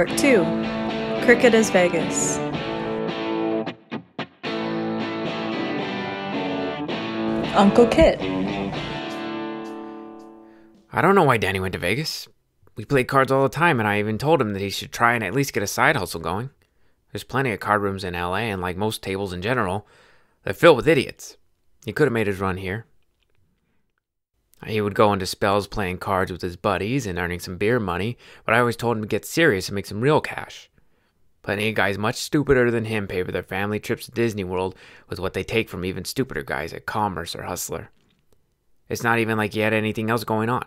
Part 2 Crooked as Vegas. Uncle Kit. I don't know why Danny went to Vegas. We played cards all the time, and I even told him that he should try and at least get a side hustle going. There's plenty of card rooms in LA, and like most tables in general, they're filled with idiots. He could have made his run here. He would go into spells playing cards with his buddies and earning some beer money, but I always told him to get serious and make some real cash. Plenty of guys much stupider than him pay for their family trips to Disney World with what they take from even stupider guys at Commerce or Hustler. It's not even like he had anything else going on.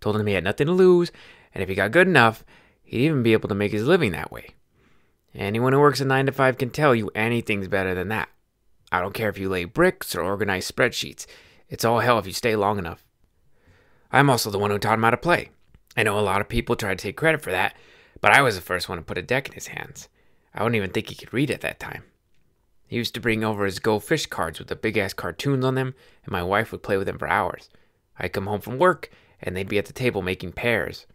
Told him he had nothing to lose, and if he got good enough, he'd even be able to make his living that way. Anyone who works a 9 to 5 can tell you anything's better than that. I don't care if you lay bricks or organize spreadsheets. It's all hell if you stay long enough. I'm also the one who taught him how to play. I know a lot of people try to take credit for that, but I was the first one to put a deck in his hands. I don't even think he could read at that time. He used to bring over his Go Fish cards with the big ass cartoons on them, and my wife would play with them for hours. I'd come home from work, and they'd be at the table making pairs.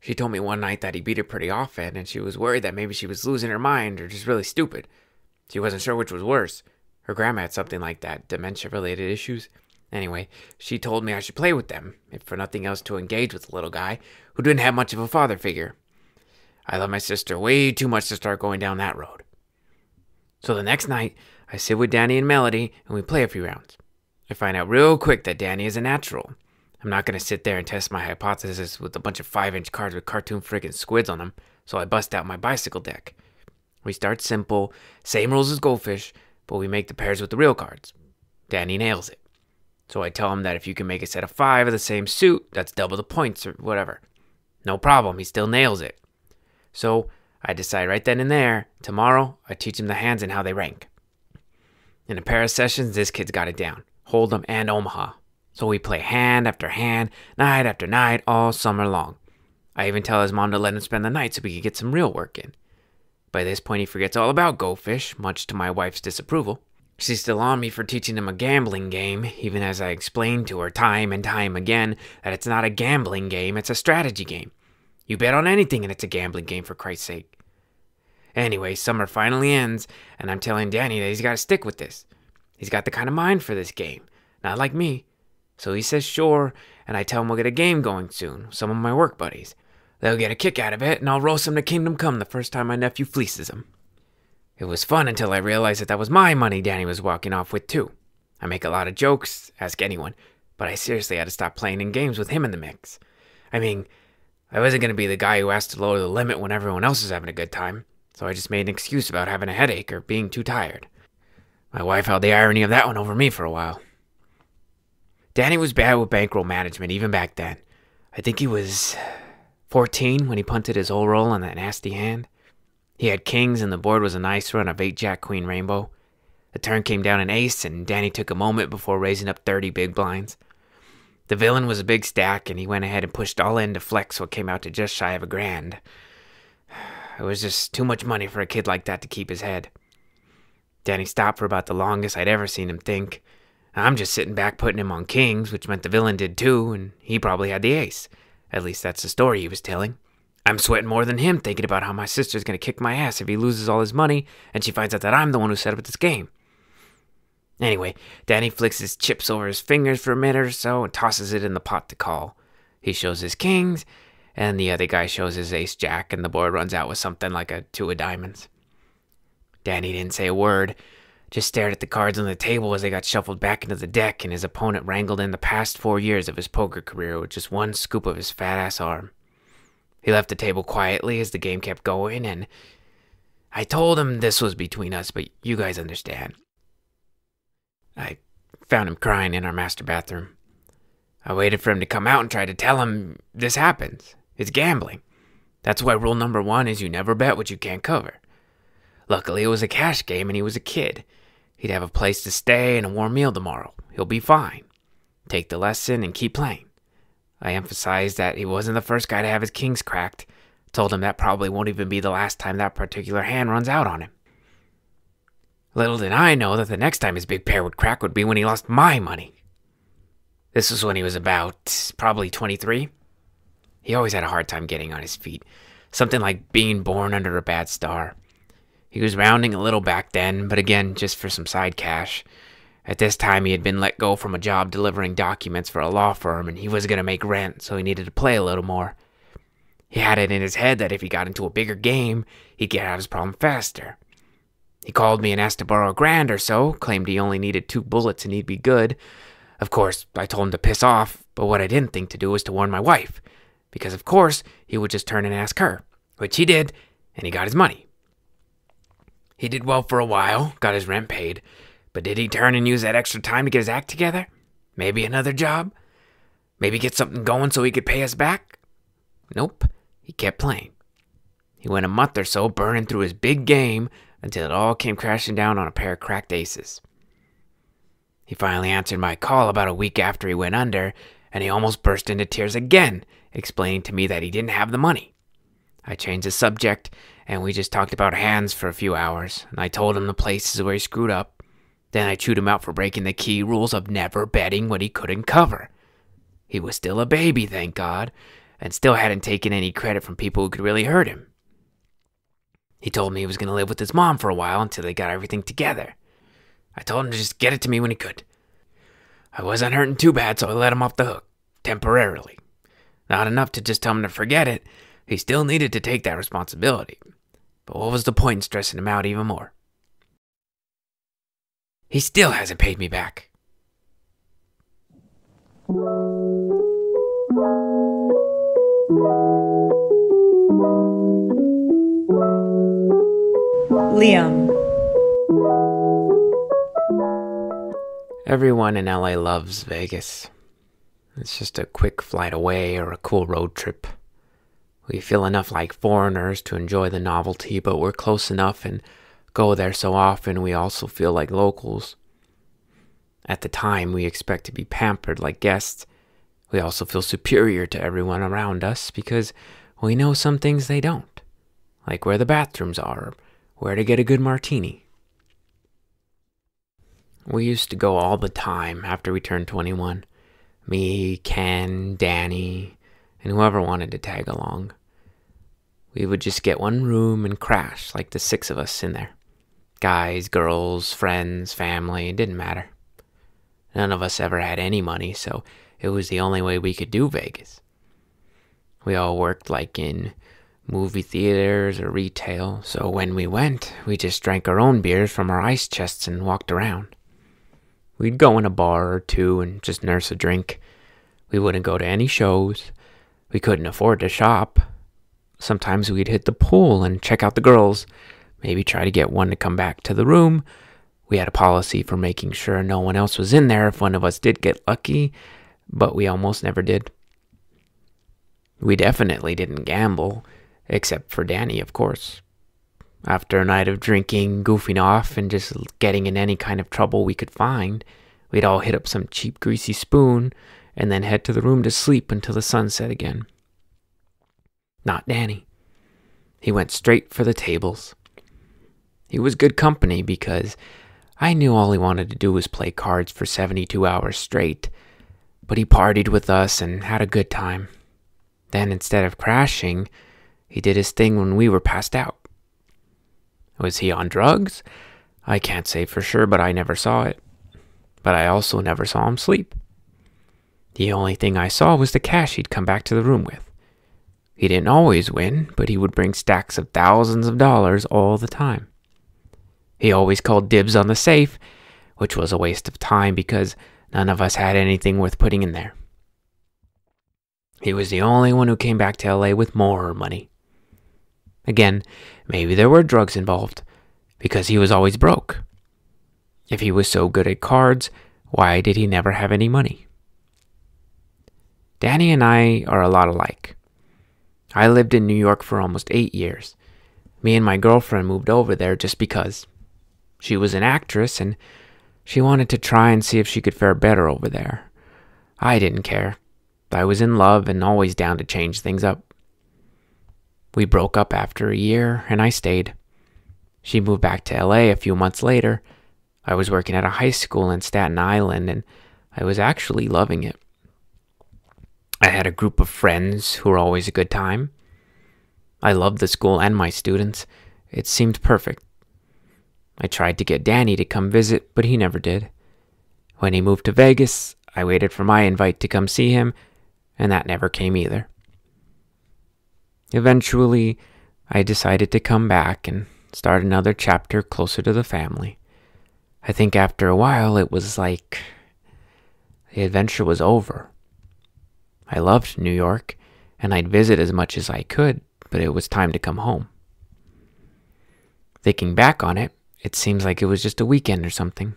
She told me one night that he beat her pretty often, and she was worried that maybe she was losing her mind or just really stupid. She wasn't sure which was worse. Her grandma had something like that, dementia related issues. Anyway, she told me I should play with them, if for nothing else to engage with the little guy, who didn't have much of a father figure. I love my sister way too much to start going down that road. So the next night, I sit with Danny and Melody, and we play a few rounds. I find out real quick that Danny is a natural. I'm not going to sit there and test my hypothesis with a bunch of 5 inch cards with cartoon friggin' squids on them, so I bust out my bicycle deck. We start simple, same rules as Go Fish, but we make the pairs with the real cards. Danny nails it. So I tell him that if you can make a set of five of the same suit, that's double the points or whatever. No problem, he still nails it. So I decide right then and there, tomorrow, I teach him the hands and how they rank. In a pair of sessions, this kid's got it down Hold'em and Omaha. So we play hand after hand, night after night, all summer long. I even tell his mom to let him spend the night so we could get some real work in. By this point, he forgets all about Go Fish, much to my wife's disapproval. She's still on me for teaching him a gambling game, even as I explain to her time and time again that it's not a gambling game, it's a strategy game. You bet on anything and it's a gambling game, for Christ's sake. Anyway, summer finally ends, and I'm telling Danny that he's got to stick with this. He's got the kind of mind for this game, not like me. So he says sure, and I tell him we'll get a game going soon, some of my work buddies. They'll get a kick out of it, and I'll roast them to Kingdom Come the first time my nephew fleeces him. It was fun until I realized that that was my money Danny was walking off with, too. I make a lot of jokes, ask anyone, but I seriously had to stop playing in games with him in the mix. I mean, I wasn't going to be the guy who has to lower the limit when everyone else is having a good time, so I just made an excuse about having a headache or being too tired. My wife held the irony of that one over me for a while. Danny was bad with bankroll management even back then. I think he was 14 when he punted his whole roll on that nasty hand. He had kings, and the board was a nice run of 8 Jack Queen Rainbow. The turn came down an ace, and Danny took a moment before raising up 30 big blinds. The villain was a big stack, and he went ahead and pushed all in to flex what came out to just shy of a grand. It was just too much money for a kid like that to keep his head. Danny stopped for about the longest I'd ever seen him think. I'm just sitting back putting him on kings, which meant the villain did too, and he probably had the ace. At least that's the story he was telling. I'm sweating more than him thinking about how my sister's gonna kick my ass if he loses all his money and she finds out that I'm the one who set up this game. Anyway, Danny flicks his chips over his fingers for a minute or so and tosses it in the pot to call. He shows his kings, and the other guy shows his ace jack, and the boy runs out with something like a two of diamonds. Danny didn't say a word, just stared at the cards on the table as they got shuffled back into the deck, and his opponent wrangled in the past four years of his poker career with just one scoop of his fat ass arm. He left the table quietly as the game kept going, and I told him this was between us, but you guys understand. I found him crying in our master bathroom. I waited for him to come out and tried to tell him this happens. It's gambling. That's why rule number one is you never bet what you can't cover. Luckily, it was a cash game and he was a kid. He'd have a place to stay and a warm meal tomorrow. He'll be fine. Take the lesson and keep playing. I emphasized that he wasn't the first guy to have his kings cracked. Told him that probably won't even be the last time that particular hand runs out on him. Little did I know that the next time his big pair would crack would be when he lost my money. This was when he was about probably 23. He always had a hard time getting on his feet. Something like being born under a bad star. He was rounding a little back then, but again, just for some side cash. At this time, he had been let go from a job delivering documents for a law firm, and he was going to make rent, so he needed to play a little more. He had it in his head that if he got into a bigger game, he'd get out of his problem faster. He called me and asked to borrow a grand or so, claimed he only needed two bullets and he'd be good. Of course, I told him to piss off, but what I didn't think to do was to warn my wife, because of course he would just turn and ask her, which he did, and he got his money. He did well for a while, got his rent paid, but did he turn and use that extra time to get his act together? Maybe another job? Maybe get something going so he could pay us back? Nope, he kept playing. He went a month or so burning through his big game until it all came crashing down on a pair of cracked aces. He finally answered my call about a week after he went under, and he almost burst into tears again, explaining to me that he didn't have the money. I changed the subject, and we just talked about hands for a few hours, and I told him the places where he screwed up. Then I chewed him out for breaking the key rules of never betting what he couldn't cover. He was still a baby, thank God, and still hadn't taken any credit from people who could really hurt him. He told me he was going to live with his mom for a while until they got everything together. I told him to just get it to me when he could. I wasn't hurting too bad, so I let him off the hook, temporarily. Not enough to just tell him to forget it, he still needed to take that responsibility. But what was the point in stressing him out even more? He still hasn't paid me back. Liam. Everyone in LA loves Vegas. It's just a quick flight away or a cool road trip. We feel enough like foreigners to enjoy the novelty, but we're close enough and go there so often we also feel like locals. At the time, we expect to be pampered like guests. We also feel superior to everyone around us because we know some things they don't, like where the bathrooms are, where to get a good martini. We used to go all the time after we turned 21. Me, Ken, Danny, and whoever wanted to tag along. We would just get one room and crash, like the six of us in there. Guys, girls, friends, family, it didn't matter. None of us ever had any money, so it was the only way we could do Vegas. We all worked like in movie theaters or retail, so when we went, we just drank our own beers from our ice chests and walked around. We'd go in a bar or two and just nurse a drink. We wouldn't go to any shows. We couldn't afford to shop. Sometimes we'd hit the pool and check out the girls, maybe try to get one to come back to the room. We had a policy for making sure no one else was in there if one of us did get lucky, but we almost never did. We definitely didn't gamble, except for Danny, of course. After a night of drinking, goofing off, and just getting in any kind of trouble we could find, we'd all hit up some cheap greasy spoon and then head to the room to sleep until the sun set again. Not Danny. He went straight for the tables. He was good company because I knew all he wanted to do was play cards for 72 hours straight, but he partied with us and had a good time. Then, instead of crashing, he did his thing when we were passed out. Was he on drugs? I can't say for sure, but I never saw it. But I also never saw him sleep. The only thing I saw was the cash he'd come back to the room with. He didn't always win, but he would bring stacks of thousands of dollars all the time. He always called dibs on the safe, which was a waste of time because none of us had anything worth putting in there. He was the only one who came back to LA with more money. Again, maybe there were drugs involved, because he was always broke. If he was so good at cards, why did he never have any money? Danny and I are a lot alike. I lived in New York for almost eight years. Me and my girlfriend moved over there just because. She was an actress and she wanted to try and see if she could fare better over there. I didn't care. I was in love and always down to change things up. We broke up after a year, and I stayed. She moved back to LA a few months later. I was working at a high school in Staten Island, and I was actually loving it. I had a group of friends who were always a good time. I loved the school and my students. It seemed perfect. I tried to get Danny to come visit, but he never did. When he moved to Vegas, I waited for my invite to come see him, and that never came either. Eventually, I decided to come back and start another chapter closer to the family. I think after a while it was like the adventure was over. I loved New York, and I'd visit as much as I could, but it was time to come home. Thinking back on it, it seems like it was just a weekend or something.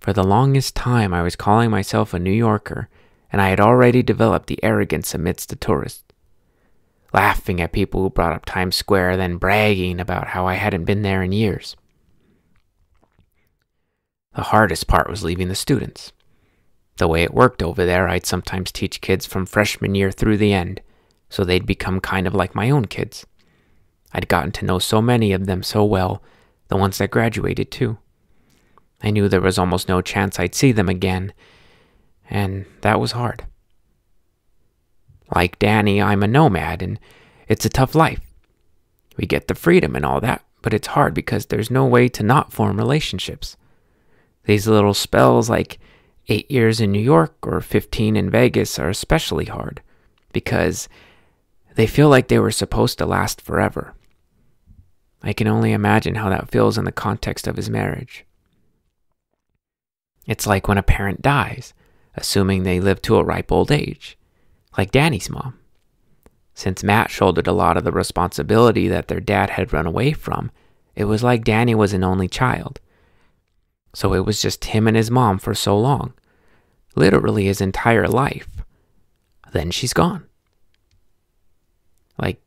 For the longest time, I was calling myself a New Yorker, and I had already developed the arrogance amidst the tourists. Laughing at people who brought up Times Square, then bragging about how I hadn't been there in years. The hardest part was leaving the students. The way it worked over there, I'd sometimes teach kids from freshman year through the end, so they'd become kind of like my own kids. I'd gotten to know so many of them so well, the ones that graduated too. I knew there was almost no chance I'd see them again, and that was hard. Like Danny, I'm a nomad, and it's a tough life. We get the freedom and all that, but it's hard because there's no way to not form relationships. These little spells, like eight years in New York or 15 in Vegas, are especially hard because they feel like they were supposed to last forever. I can only imagine how that feels in the context of his marriage. It's like when a parent dies, assuming they live to a ripe old age, like Danny's mom. Since Matt shouldered a lot of the responsibility that their dad had run away from, it was like Danny was an only child. So it was just him and his mom for so long, literally his entire life. Then she's gone. Like,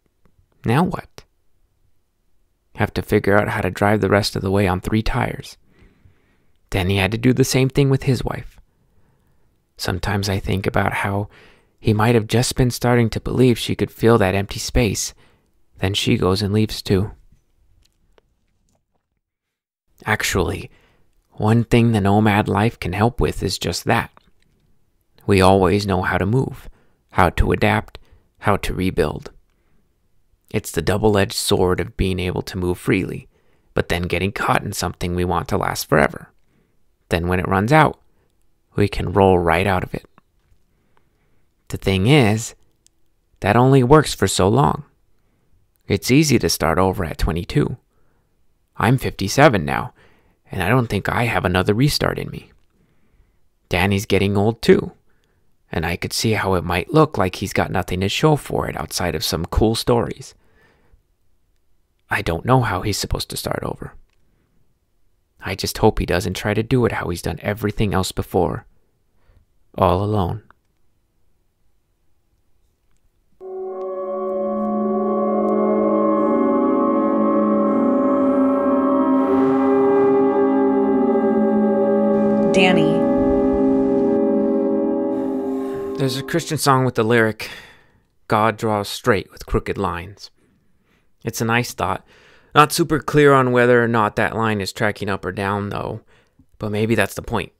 now what? Have to figure out how to drive the rest of the way on three tires. Then he had to do the same thing with his wife. Sometimes I think about how he might have just been starting to believe she could fill that empty space. Then she goes and leaves too. Actually, one thing the nomad life can help with is just that. We always know how to move, how to adapt, how to rebuild. It's the double edged sword of being able to move freely, but then getting caught in something we want to last forever. Then, when it runs out, we can roll right out of it. The thing is, that only works for so long. It's easy to start over at 22. I'm 57 now, and I don't think I have another restart in me. Danny's getting old too, and I could see how it might look like he's got nothing to show for it outside of some cool stories. I don't know how he's supposed to start over. I just hope he doesn't try to do it how he's done everything else before. All alone. Danny. There's a Christian song with the lyric, God draws straight with crooked lines. It's a nice thought. Not super clear on whether or not that line is tracking up or down, though. But maybe that's the point.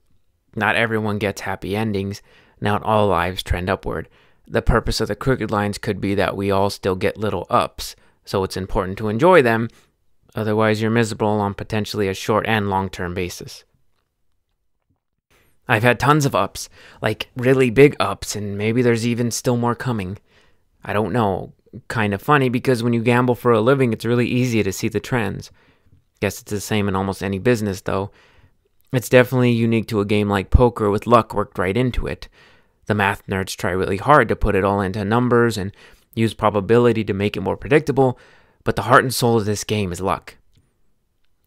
Not everyone gets happy endings. Not all lives trend upward. The purpose of the crooked lines could be that we all still get little ups, so it's important to enjoy them. Otherwise, you're miserable on potentially a short and long term basis. I've had tons of ups, like really big ups, and maybe there's even still more coming. I don't know. Kind of funny because when you gamble for a living, it's really easy to see the trends. Guess it's the same in almost any business, though. It's definitely unique to a game like poker with luck worked right into it. The math nerds try really hard to put it all into numbers and use probability to make it more predictable, but the heart and soul of this game is luck.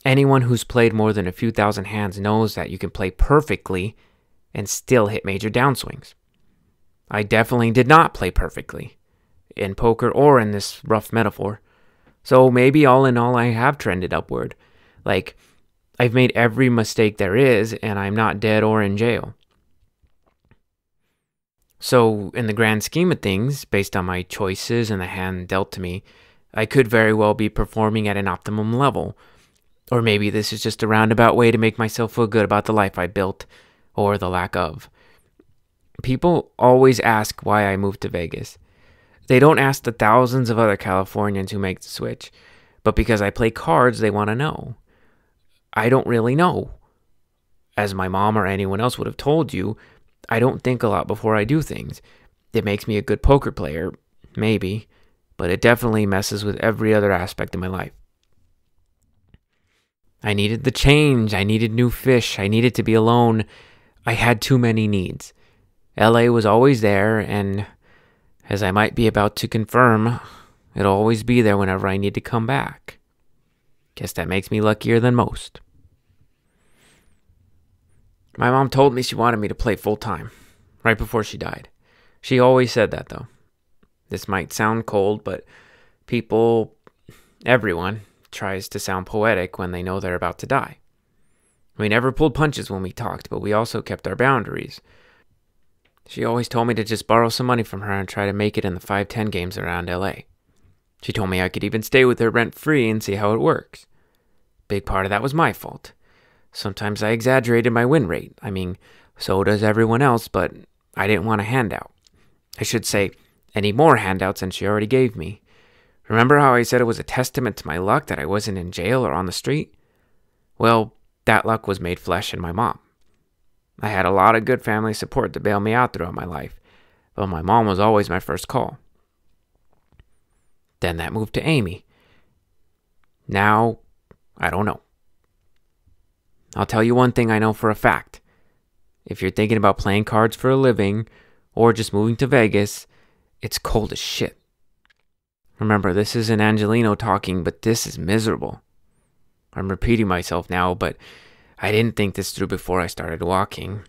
Anyone who's played more than a few thousand hands knows that you can play perfectly and still hit major downswings. I definitely did not play perfectly in poker or in this rough metaphor. So maybe all in all, I have trended upward. Like, I've made every mistake there is, and I'm not dead or in jail. So, in the grand scheme of things, based on my choices and the hand dealt to me, I could very well be performing at an optimum level. Or maybe this is just a roundabout way to make myself feel good about the life I built or the lack of. People always ask why I moved to Vegas. They don't ask the thousands of other Californians who make the switch, but because I play cards, they want to know. I don't really know. As my mom or anyone else would have told you, I don't think a lot before I do things. It makes me a good poker player, maybe, but it definitely messes with every other aspect of my life. I needed the change. I needed new fish. I needed to be alone. I had too many needs. LA was always there, and as I might be about to confirm, it'll always be there whenever I need to come back. Guess that makes me luckier than most. My mom told me she wanted me to play full time, right before she died. She always said that, though. This might sound cold, but people, everyone, tries to sound poetic when they know they're about to die. We never pulled punches when we talked, but we also kept our boundaries. She always told me to just borrow some money from her and try to make it in the 510 games around LA. She told me I could even stay with her rent free and see how it works. Big part of that was my fault. Sometimes I exaggerated my win rate. I mean, so does everyone else, but I didn't want a handout. I should say, any more handouts than she already gave me. Remember how I said it was a testament to my luck that I wasn't in jail or on the street? Well, that luck was made flesh in my mom. I had a lot of good family support to bail me out throughout my life, but my mom was always my first call. Then that moved to Amy. Now, I don't know. I'll tell you one thing I know for a fact. If you're thinking about playing cards for a living or just moving to Vegas, it's cold as shit. Remember, this isn't Angeleno talking, but this is miserable. I'm repeating myself now, but I didn't think this through before I started walking.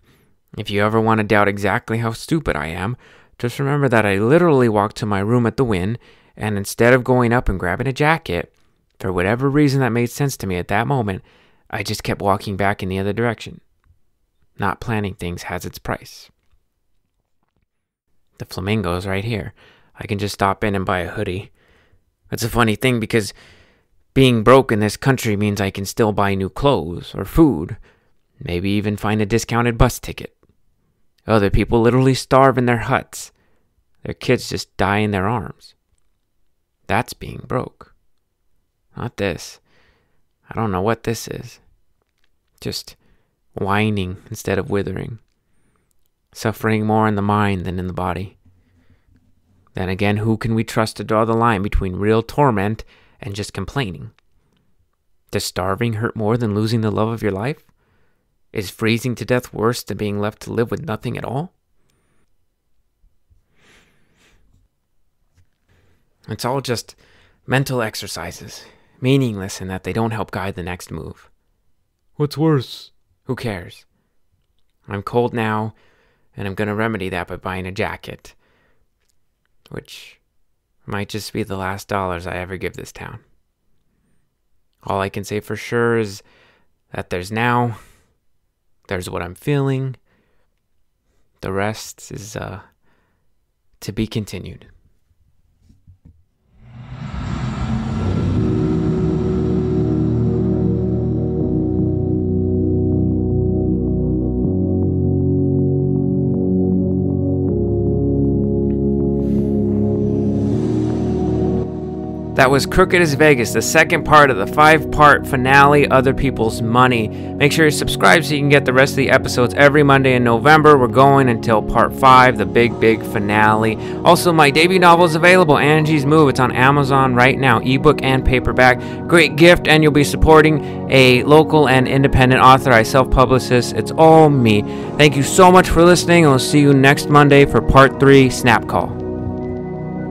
If you ever want to doubt exactly how stupid I am, just remember that I literally walked to my room at the Wynn, and instead of going up and grabbing a jacket, for whatever reason that made sense to me at that moment, I just kept walking back in the other direction. Not planning things has its price. The flamingo's right here. I can just stop in and buy a hoodie. It's a funny thing because being broke in this country means I can still buy new clothes or food, maybe even find a discounted bus ticket. Other people literally starve in their huts. Their kids just die in their arms. That's being broke. Not this. I don't know what this is. Just whining instead of withering. Suffering more in the mind than in the body. Then again, who can we trust to draw the line between real torment and just complaining? Does starving hurt more than losing the love of your life? Is freezing to death worse than being left to live with nothing at all? It's all just mental exercises, meaningless in that they don't help guide the next move. What's worse? Who cares? I'm cold now, and I'm going to remedy that by buying a jacket which might just be the last dollars I ever give this town. All I can say for sure is that there's now, there's what I'm feeling. The rest is uh, to be continued. That was Crooked as Vegas, the second part of the five part finale, Other People's Money. Make sure you subscribe so you can get the rest of the episodes every Monday in November. We're going until part five, the big, big finale. Also, my debut novel is available, Angie's Move. It's on Amazon right now, ebook and paperback. Great gift, and you'll be supporting a local and independent author. I self publish this. It's all me. Thank you so much for listening, and we'll see you next Monday for part three Snap Call.